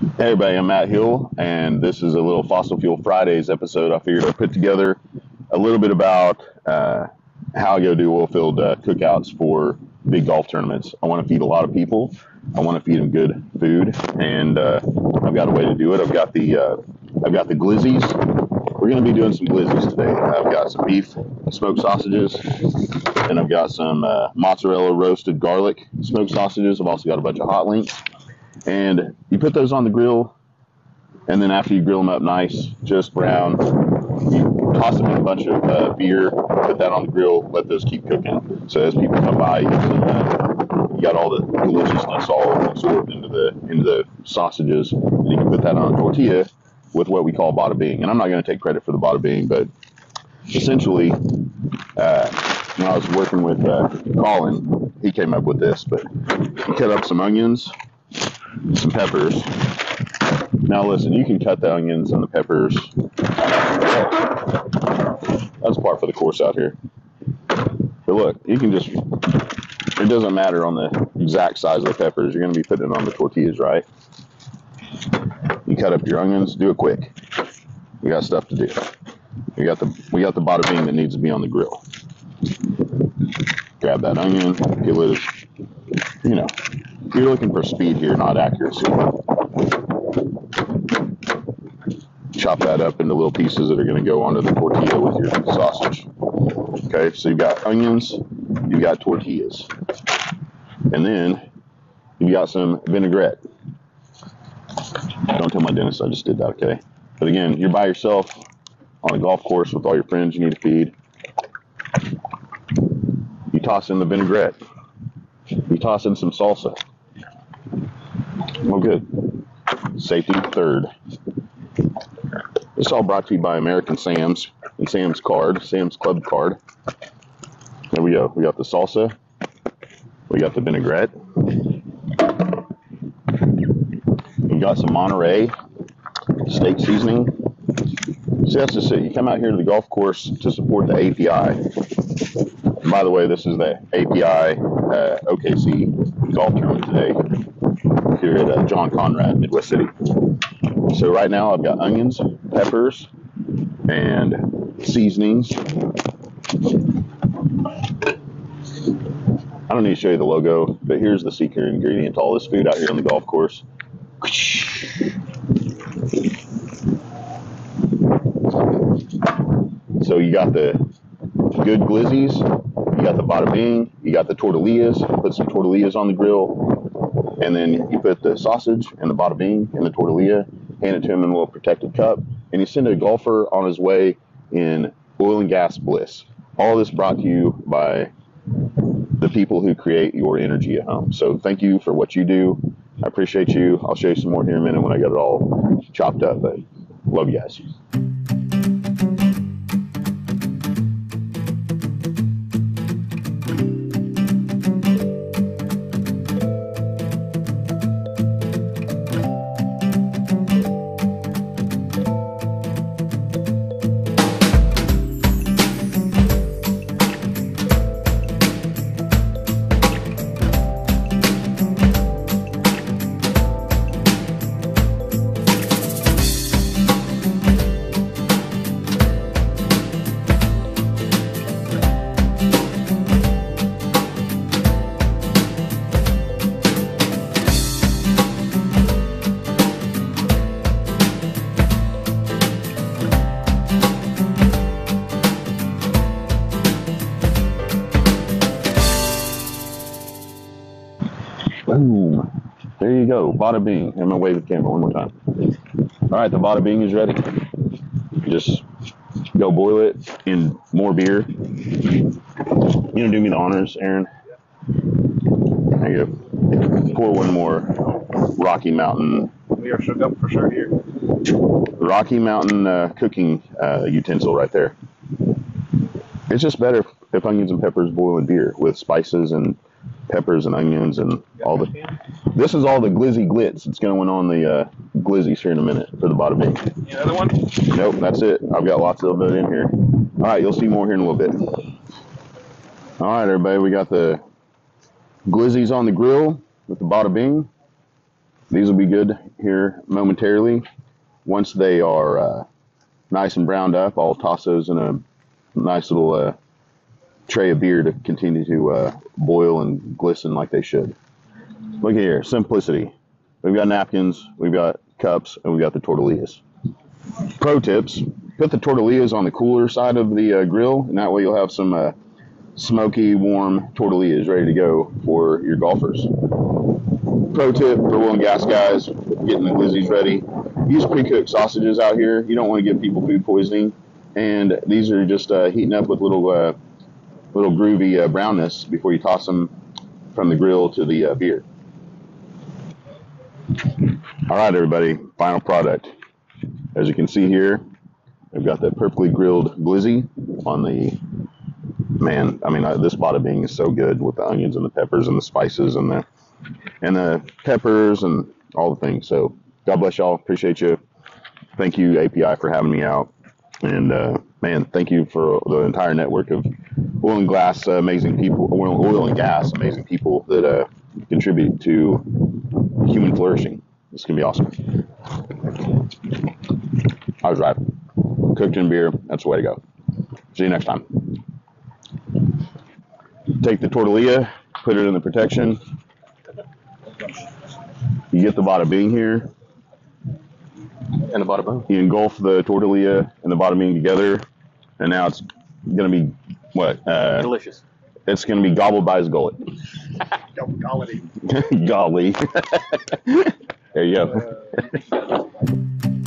Hey everybody, I'm Matt Hill, and this is a little Fossil Fuel Fridays episode. I figured I'd put together a little bit about uh, how I go do oil field uh, cookouts for big golf tournaments. I want to feed a lot of people. I want to feed them good food, and uh, I've got a way to do it. I've got the uh, I've got the glizzies. We're going to be doing some glizzies today. I've got some beef smoked sausages, and I've got some uh, mozzarella roasted garlic smoked sausages. I've also got a bunch of hot links. And you put those on the grill, and then after you grill them up nice, just brown, you toss them in a bunch of uh, beer, put that on the grill, let those keep cooking. So as people come by, you, uh, you got all the deliciousness all absorbed into the into the sausages, and you can put that on a tortilla with what we call bada bing. And I'm not going to take credit for the bada bing, but essentially, uh, when I was working with uh, Colin, he came up with this. But cut up some onions, peppers. Now listen, you can cut the onions and the peppers. That's part for the course out here. But look, you can just, it doesn't matter on the exact size of the peppers. You're going to be putting it on the tortillas, right? You cut up your onions, do it quick. We got stuff to do. We got the we got the bada bing that needs to be on the grill. Grab that onion, give it, you know, you're looking for speed here, not accuracy. Chop that up into little pieces that are going to go onto the tortilla with your sausage. Okay, so you've got onions, you've got tortillas, and then you've got some vinaigrette. Don't tell my dentist I just did that, okay? But again, you're by yourself on a golf course with all your friends you need to feed. You toss in the vinaigrette. You toss in some salsa. Well, good. Safety third. This all brought to you by American Sam's and Sam's Card, Sam's Club Card. There we go. We got the salsa. We got the vinaigrette. We got some Montreal steak seasoning. See, that's just it. You come out here to the golf course to support the API. And by the way, this is the API uh, OKC golf tournament today here at uh, John Conrad, Midwest City. So right now I've got onions, peppers, and seasonings. I don't need to show you the logo, but here's the secret ingredient to all this food out here on the golf course. So you got the good glizzies, you got the bada bing, you got the tortillas. Put some tortillas on the grill, and then you put the sausage and the bada bing and the tortilla. Hand it to him in a little protected cup, and you send a golfer on his way in oil and gas bliss. All this brought to you by the people who create your energy at home. So thank you for what you do. I appreciate you. I'll show you some more here in a minute when I get it all chopped up. But love you guys. There you go. Bada bing. I'm gonna wave the camera one more time. All right, the bada bing is ready. Just go boil it in more beer. You gonna do me the honors, Aaron? There you go. Pour one more Rocky Mountain We are shook up for sure here. Rocky Mountain uh, cooking uh, utensil right there. It's just better if onions and peppers boil in beer with spices and peppers and onions and all the. This is all the glizzy glitz It's going on the uh, glizzies here in a minute for the bada bing. Another one? Nope, that's it. I've got lots of it in here. All right, you'll see more here in a little bit. All right, everybody, we got the glizzies on the grill with the bada bing. these will be good here momentarily. Once they are uh, nice and browned up, I'll toss those in a nice little uh, tray of beer to continue to uh, boil and glisten like they should. Look here, simplicity. We've got napkins, we've got cups, and we've got the tortillas. Pro tips: put the tortillas on the cooler side of the uh, grill, and that way you'll have some uh, smoky, warm tortillas ready to go for your golfers. Pro tip for oil and gas guys getting the glizzies ready: use pre-cooked sausages out here. You don't want to give people food poisoning, and these are just uh, heating up with little uh, little groovy uh, brownness before you toss them from the grill to the uh, beer. All right, everybody, final product. As you can see here, I've got that perfectly grilled glizzy on the man. I mean, uh, this bada bing is so good with the onions and the peppers and the spices and the and the peppers and all the things. So God bless y'all. Appreciate you. Thank you API for having me out. And uh, man, thank you for the entire network of oil and glass uh, amazing people, oil, and gas amazing people that uh, contribute to human flourishing. It's gonna be awesome. I was right. Cooked in beer, that's the way to go. See you next time. Take the tortilla, put it in the protection. You get the bada bing here. And a bada boom. You engulf the tortilla and the bada bing together, and now it's gonna be what? Uh, Delicious. it's gonna be gobbled by his gullet. Golly. there you go.